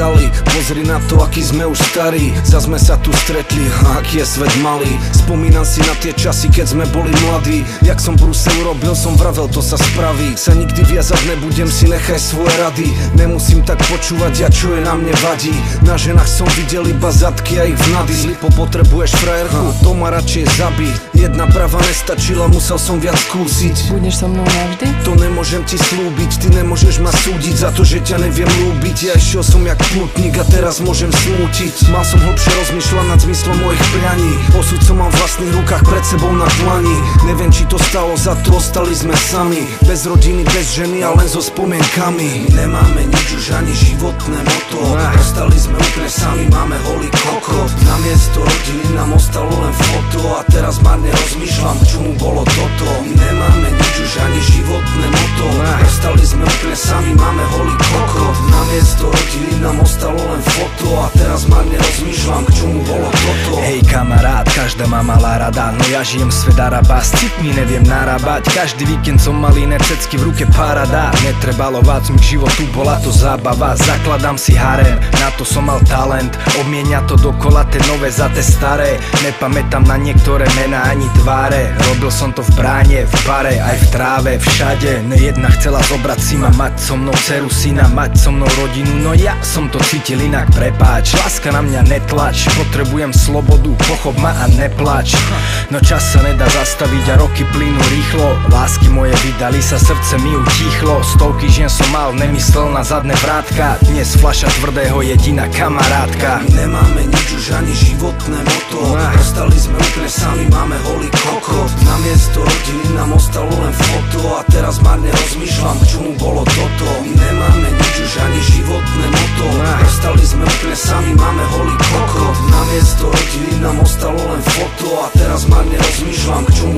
Cali na to, aký sme už starí. Zas sme sa tu stretli, a aký je svet malý. Spomínam si na tie časy, keď sme boli mladí. Jak som Brusel urobil, som vravel, to sa spraví. Sa nikdy viazať nebudem, si nechaj svoje rady. Nemusím tak počúvať, ja čo je na mne vadí. Na ženách som videl iba zadky a ich vnady. Slipo potrebuješ frajerku, to ma radšej zabí. Jedna prava nestačila, musel som viac skúsiť. Budeš so mnou navždy? To nemôžem ti slúbiť, ty nemôžeš ma súdiť Za to, že ťa neviem ľúbiť Ja išiel som jak putník a teraz môžem smútiť. Mal som hlbšie rozmýšľať nad zmyslom mojich prianí Osud som mal v vlastných rukách pred sebou na dlani. Neviem, či to stalo za to, ostali sme sami. Bez rodiny, bez ženy a len so spomienkami Nemáme nič už ani životné moto Ostali sme úplne sami, máme holý kokot. Namiesto rodiny nám ostalo len foto. A teraz marne rozmýšľam, k čomu bolo toto. Nemáme nič už ani životné moto Ostali sme úplne sami, máme holý kokot. Namiesto rodiny nám ostalo len foto A teraz marne rozmýšľam, k čomu bolo toto. Hej kamarát, každá ma mala rada No ja žijem svet araba, s citmi neviem narábať Každý víkend som mal iné cecky v ruke parada. Netrebalo vác mi k životu, bola to zábava. Zakladám si harem, na to som mal talent. Obmienia to dokola, tie nové za tie staré. Nepamätám na niektoré mená ani tváre. Robil som to v bráne, v bare, aj v tráve, všade. Nejedna chcela zobrať si ma, mať so mnou dceru, syna, mať so mnou rodinu. No ja som to cítil inak, prepáč Láska na mňa netlač, potrebujem slobodu, pochop ma a neplač. No čas sa nedá zastaviť a roky plynú rýchlo. Lásky moje vydali sa, srdce mi utichlo. Stovky žien som mal, nemyslel na zadné vrátka. Dnes flaša tvrdého jediná kamarátka. Nemáme nič už ani životné moto Ostali sme úplne sami, máme holý kokot. Namiesto rodiny nám ostalo len foto. A teraz marne rozmýšľam, k čomu bolo toto. Nemáme nič už ani životné moto. Ostali sme úplne sami, máme holý kokot Namiesto rodiny nám ostalo len foto A teraz marne rozmýšľam, k čomu